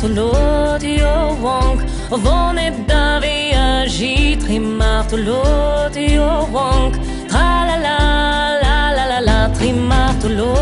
trimartolotio wonk, vone davi trimartolotio wonk, tra la la la la la la, trimartolotio wonk,